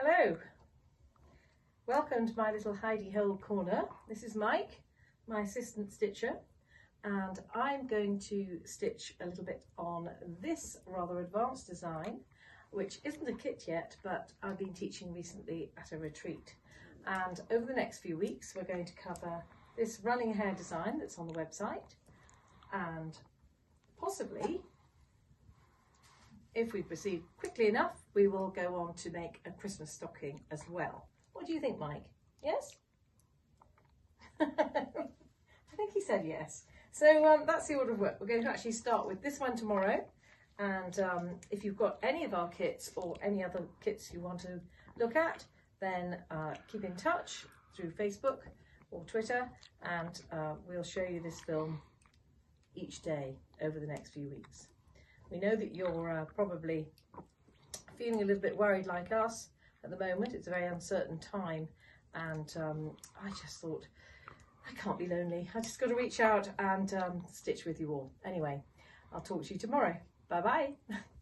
Hello, welcome to my little Heidi hole corner. This is Mike, my assistant stitcher, and I'm going to stitch a little bit on this rather advanced design, which isn't a kit yet, but I've been teaching recently at a retreat. And over the next few weeks, we're going to cover this running Hare design that's on the website, and possibly if we proceed quickly enough, we will go on to make a Christmas stocking as well. What do you think, Mike? Yes? I think he said yes. So um, that's the order of work. We're going to actually start with this one tomorrow. And um, if you've got any of our kits or any other kits you want to look at, then uh, keep in touch through Facebook or Twitter and uh, we'll show you this film each day over the next few weeks. We know that you're uh, probably feeling a little bit worried like us at the moment. It's a very uncertain time and um, I just thought, I can't be lonely. I just got to reach out and um, stitch with you all. Anyway, I'll talk to you tomorrow. Bye-bye.